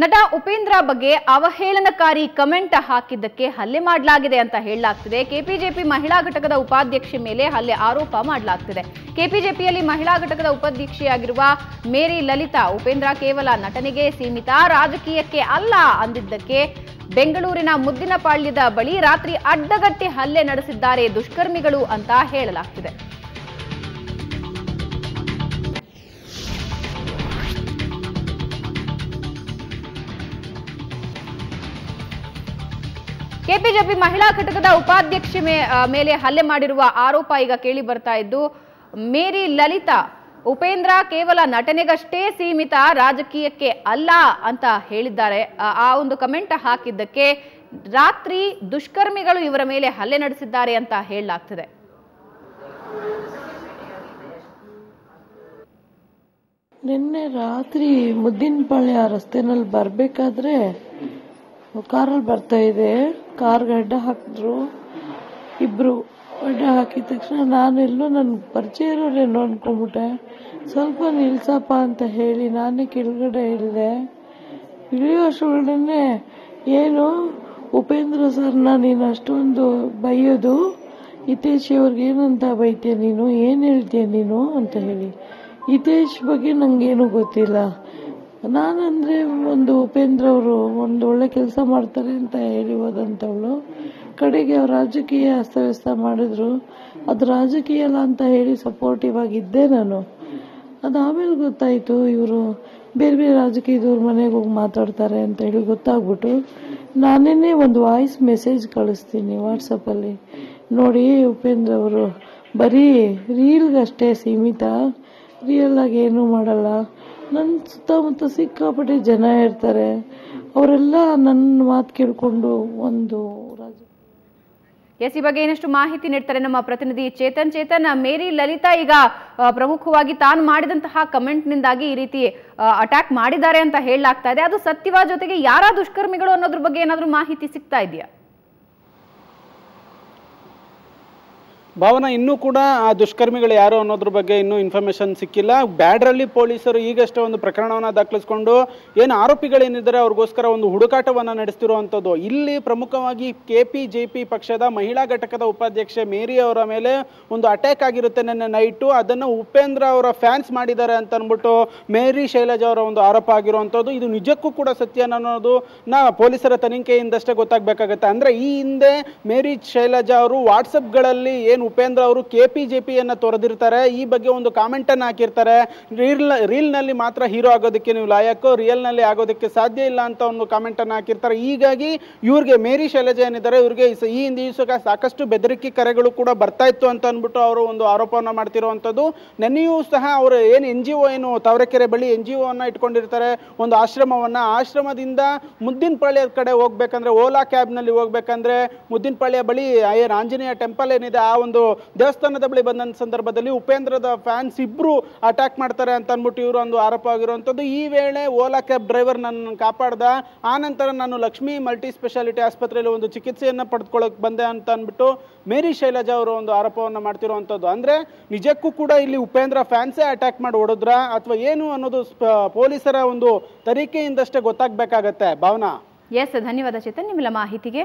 ನಟ ಉಪೇಂದ್ರ ಬಗ್ಗೆ ಅವಹೇಳನಕಾರಿ ಕಮೆಂಟ್ ಹಾಕಿದ್ದಕ್ಕೆ ಹಲ್ಲೆ ಮಾಡಲಾಗಿದೆ ಅಂತ ಹೇಳಲಾಗ್ತಿದೆ. ಕೆಪಿಜೆಪಿ ಮಹಿಳಾ ಘಟಕದ ಉಪಾಧ್ಯಕ್ಷೆ ಮೇಲೆ ಹಲ್ಲೆ ಆರೋಪ ಮಾಡಲಾಗ್ತಿದೆ. ಕೆಪಿಜೆಪಿಯಲ್ಲಿ ಮಹಿಳಾ ಘಟಕದ ಉಪಾಧ್ಯಕ್ಷೆಯಾಗಿರುವ ಮೇರಿ ಲಲಿತಾ ಉಪೇಂದ್ರ ಕೇವಲ ನಟನೆಗೆ ಸೀಮಿತ, ರಾಜಕೀಯಕ್ಕೆ ಅಲ್ಲ ಅಂದಿದ್ದಕ್ಕೆ ಬೆಂಗಳೂರಿನ ಮುದ್ದಿನಪಾಳ್ಯದ ಬಳಿ ರಾತ್ರಿ ಅಡ್ಡಗಟ್ಟಿ ಹಲ್ಲೆ ನಡೆಸಿದ್ದಾರೆ ದುಷ್ಕರ್ಮಿಗಳು ಅಂತ ಹೇಳಲಾಗ್ತಿದೆ. ಕೆಪಿಜೆಪಿ ಮಹಿಳಾ ಘಟಕದ ಉಪಾಧ್ಯಕ್ಷೆ ಮೇಲೆ ಹಲ್ಲೆ ಮಾಡಿರುವ ಆರೋಪ ಈಗ ಕೇಳಿ ಬರ್ತಾ ಇದ್ದು, ಮೇರಿ ಲಲಿತಾ ಉಪೇಂದ್ರ ಕೇವಲ ನಟನೆಗಷ್ಟೇ ಸೀಮಿತ, ರಾಜಕೀಯಕ್ಕೆ ಅಲ್ಲ ಅಂತ ಹೇಳಿದ್ದಾರೆ. ಆ ಒಂದು ಕಮೆಂಟ್ ಹಾಕಿದ್ದಕ್ಕೆ ರಾತ್ರಿ ದುಷ್ಕರ್ಮಿಗಳು ಇವರ ಮೇಲೆ ಹಲ್ಲೆ ನಡೆಸಿದ್ದಾರೆ ಅಂತ ಹೇಳಲಾಗ್ತಿದೆ. ನಿನ್ನೆ ರಾತ್ರಿ ಮುದ್ದಿನಪಾಳ್ಯ ರಸ್ತೆನಲ್ಲಿ ಬರಬೇಕಾದ್ರೆ ಕಾರಲ್ಲಿ ಬರ್ತಾ ಇದೆ. ಕಾರ್ಗೆ ಅಡ್ಡ ಹಾಕಿದ್ರು. ಇಬ್ರು ಅಡ್ಡ ಹಾಕಿದ ತಕ್ಷಣ ನಾನೆಲ್ಲೋ ನನ್ನ ಪರಿಚಯ ಇರೋರೇನೋ ಅನ್ಕೊಂಡ್ಬಿಟ್ಟೆ. ಸ್ವಲ್ಪ ನಿಲ್ಸಪ್ಪ ಅಂತ ಹೇಳಿ ನಾನೇ ಕೆಳಗಡೆ ಇಳಿದೆ ಇಳಿಯೋಷ್ಟೊಳಗಡೆ ಏನು, ಉಪೇಂದ್ರ ಸರ್ನ ನೀನು ಅಷ್ಟೊಂದು ಬೈಯೋದು? ಹಿತೇಶ್ ಅವ್ರಿಗೆ ಏನಂತ ಬೈತೀಯ ನೀನು? ಏನು ಹೇಳ್ತೀಯ ನೀನು? ಅಂತ ಹೇಳಿ. ಹಿತೇಶ್ ಬಗ್ಗೆ ನಂಗೇನು ಗೊತ್ತಿಲ್ಲ. ನಾನಂದ್ರೆ ಒಂದು ಉಪೇಂದ್ರ ಅವರು ಒಂದು ಒಳ್ಳೆ ಕೆಲಸ ಮಾಡ್ತಾರೆ ಅಂತ ಹೇಳಿ ಹೋದಂಥವಳು ಕಡೆಗೆ ಅವ್ರು ರಾಜಕೀಯ ಅಸ್ತವ್ಯಸ್ತ ಮಾಡಿದ್ರು. ಅದು ರಾಜಕೀಯ ಅಲ್ಲ ಅಂತ ಹೇಳಿ ಸಪೋರ್ಟಿವ್ ಆಗಿದ್ದೆ ನಾನು. ಅದು ಆಮೇಲೆ ಗೊತ್ತಾಯಿತು, ಇವರು ಬೇರೆ ಬೇರೆ ರಾಜಕೀಯದವ್ರ ಮನೆಗೆ ಹೋಗಿ ಮಾತಾಡ್ತಾರೆ ಅಂತ ಹೇಳಿ ಗೊತ್ತಾಗ್ಬಿಟ್ಟು ನಾನೇ ಒಂದು ವಾಯ್ಸ್ ಮೆಸೇಜ್ ಕಳಿಸ್ತೀನಿ ವಾಟ್ಸಪ್ಪಲ್ಲಿ ನೋಡಿ ಉಪೇಂದ್ರ ಅವರು, ಬರೀ ರೀಲ್ಗಷ್ಟೇ ಸೀಮಿತ. ರಿಯಲ್ ಆಗಿ ಏನೂ ಮಾಡಲ್ಲ. ನನ್ನ ಸುತ್ತಮುತ್ತ ಸಿಕ್ಕಾಪಟ್ಟೆ ಜನ ಇರ್ತಾರೆ. ಅವರೆಲ್ಲ ನನ್ನ ಮಾತು ಕೇಳಿಕೊಂಡು ಒಂದು ರಾಜ ಎಸ್, ಈ ಬಗ್ಗೆ ಇನ್ನಷ್ಟು ಮಾಹಿತಿ ನೀಡ್ತಾರೆ ನಮ್ಮ ಪ್ರತಿನಿಧಿ ಚೇತನ್. ಚೇತನ್, ಮೇರಿ, ಲಲಿತಾ ಈಗ ಪ್ರಮುಖವಾಗಿ ತಾನು ಮಾಡಿದಂತಹ ಕಮೆಂಟ್ನಿಂದಾಗಿ ಈ ರೀತಿ ಅಟ್ಯಾಕ್ ಮಾಡಿದ್ದಾರೆ ಅಂತ ಹೇಳಲಾಗ್ತಾ ಇದೆ. ಅದು ಸತ್ಯವ ಜೊತೆಗೆ ಯಾರ ದುಷ್ಕರ್ಮಿಗಳು ಅನ್ನೋದ್ರ ಬಗ್ಗೆ ಏನಾದರೂ ಮಾಹಿತಿ ಸಿಗ್ತಾ ಇದೆಯಾ? ಭಾವನ, ಇನ್ನೂ ಕೂಡ ಆ ದುಷ್ಕರ್ಮಿಗಳು ಯಾರು ಅನ್ನೋದ್ರ ಬಗ್ಗೆ ಇನ್ನೂ ಇನ್ಫಾರ್ಮೇಷನ್ ಸಿಕ್ಕಿಲ್ಲ. ಬ್ಯಾಡ್ರಲ್ಲಿ ಪೊಲೀಸರು ಈಗಷ್ಟೇ ಒಂದು ಪ್ರಕರಣವನ್ನು ದಾಖಲಿಸಿಕೊಂಡು ಏನು ಆರೋಪಿಗಳೇನಿದ್ದಾರೆ ಅವ್ರಿಗೋಸ್ಕರ ಒಂದು ಹುಡುಕಾಟವನ್ನು ನಡೆಸ್ತಿರುವಂಥದ್ದು. ಇಲ್ಲಿ ಪ್ರಮುಖವಾಗಿ ಕೆ ಪಿ ಜೆ ಪಿ ಪಕ್ಷದ ಮಹಿಳಾ ಘಟಕದ ಉಪಾಧ್ಯಕ್ಷೆ ಮೇರಿ ಅವರ ಮೇಲೆ ಒಂದು ಅಟ್ಯಾಕ್ ಆಗಿರುತ್ತೆ ನಿನ್ನೆ ನೈಟು ಅದನ್ನು ಉಪೇಂದ್ರ ಅವರ ಫ್ಯಾನ್ಸ್ ಮಾಡಿದ್ದಾರೆ ಅಂತ ಅಂದ್ಬಿಟ್ಟು ಮೇರಿ ಶೈಲಜಾ ಅವರ ಒಂದು ಆರೋಪ ಆಗಿರುವಂಥದ್ದು. ಇದು ನಿಜಕ್ಕೂ ಕೂಡ ಸತ್ಯ ಅನ್ನೋದು ನಾ ಪೊಲೀಸರ ತನಿಖೆಯಿಂದಷ್ಟೇ ಗೊತ್ತಾಗಬೇಕಾಗತ್ತೆ. ಅಂದರೆ ಈ ಹಿಂದೆ ಮೇರಿ ಶೈಲಜಾ ಅವರು ವಾಟ್ಸಪ್ಗಳಲ್ಲಿ ಏನು ಉಪೇಂದ್ರ ಅವರು ಕೆ ಪಿ ಜೆ ಪಿಯನ್ನು ತೊರೆದಿರ್ತಾರೆ. ಈ ಬಗ್ಗೆ ಒಂದು ಕಾಮೆಂಟನ್ನು ಹಾಕಿರ್ತಾರೆ. ರೀಲ್ ರೀಲ್ನಲ್ಲಿ ಮಾತ್ರ ಹೀರೋ ಆಗೋದಕ್ಕೆ ನೀವು ಲಾಯಕ್ಕೋ ರಿಯಲ್ನಲ್ಲಿ ಆಗೋದಕ್ಕೆ ಸಾಧ್ಯ ಇಲ್ಲ ಅಂತ ಒಂದು ಕಾಮೆಂಟನ್ನು ಹಾಕಿರ್ತಾರೆ. ಹೀಗಾಗಿ ಇವ್ರಿಗೆ ಮೇರಿ ಶೈಲಜಾ ಏನಿದ್ದಾರೆ, ಇವ್ರಿಗೆ ಈ ಹಿಂದೆ ಸಾಕಷ್ಟು ಬೆದರಿಕೆ ಕರೆಗಳು ಕೂಡ ಬರ್ತಾ ಇತ್ತು ಅಂತ ಅಂದ್ಬಿಟ್ಟು ಅವರು ಒಂದು ಆರೋಪವನ್ನು ಮಾಡ್ತಿರುವಂಥದ್ದು. ನೆನ್ನೆಯೂ ಸಹ ಅವರು ಏನು ಎನ್ ಜಿ ಒ ಏನು ತಾವರೆಕೆರೆ ಬಳಿ ಎನ್ ಜಿ ಒವನ್ನು ಇಟ್ಕೊಂಡಿರ್ತಾರೆ ಒಂದು ಆಶ್ರಮವನ್ನು. ಆಶ್ರಮದಿಂದ ಮುದ್ದಿನಪಾಳ್ಯದ ಕಡೆ ಹೋಗ್ಬೇಕಂದ್ರೆ ಓಲಾ ಕ್ಯಾಬ್ನಲ್ಲಿ ಹೋಗ್ಬೇಕಂದ್ರೆ ಮುದ್ದಿನಪಾಳ್ಯ ಬಳಿ ಏನು ಆಂಜನೇಯ ಟೆಂಪಲ್ ಏನಿದೆ, ಆ ದೇವಸ್ಥಾನದ ಬಳಿ ಬಂದಂಥ ಸಂದರ್ಭದಲ್ಲಿ ಉಪೇಂದ್ರದ ಫ್ಯಾನ್ಸ್ ಇಬ್ರು ಅಟ್ಯಾಕ್ ಮಾಡ್ತಾರೆ ಅಂತ ಅಂದ್ಬಿಟ್ಟು ಇವರು ಒಂದು ಆರೋಪ ಆಗಿರುವಂಥದ್ದು. ಈ ವೇಳೆ ಓಲಾ ಕ್ಯಾಬ್ ಡ್ರೈವರ್ ನನ್ನ ಕಾಪಾಡ್ದ. ಆನಂತರ ನಂತರ ನಾನು ಲಕ್ಷ್ಮೀ ಮಲ್ಟಿ ಸ್ಪೆಷಾಲಿಟಿ ಆಸ್ಪತ್ರೆಯಲ್ಲಿ ಒಂದು ಚಿಕಿತ್ಸೆಯನ್ನು ಪಡೆದುಕೊಳ್ಳೋಕೆ ಬಂದೆ ಅಂತ ಅಂದ್ಬಿಟ್ಟು ಮೇರಿ ಶೈಲಜಾ ಅವರು ಒಂದು ಆರೋಪವನ್ನು ಮಾಡ್ತಿರುವಂಥದ್ದು. ಅಂದರೆ ನಿಜಕ್ಕೂ ಕೂಡ ಇಲ್ಲಿ ಉಪೇಂದ್ರ ಫ್ಯಾನ್ಸೇ ಅಟ್ಯಾಕ್ ಮಾಡಿ ಹೊಡೆದ್ರ ಅಥವಾ ಏನು ಅನ್ನೋದು ಪೊಲೀಸರ ಒಂದು ತನಿಖೆಯಿಂದಷ್ಟೇ ಗೊತ್ತಾಗಬೇಕಾಗತ್ತೆ. ಭಾವನಾ? ಎಸ್ ಧನ್ಯವಾದ ಚೇತನ್. ನಿಮ್ಮೆಲ್ಲ ಮಾಹಿತಿಗೆ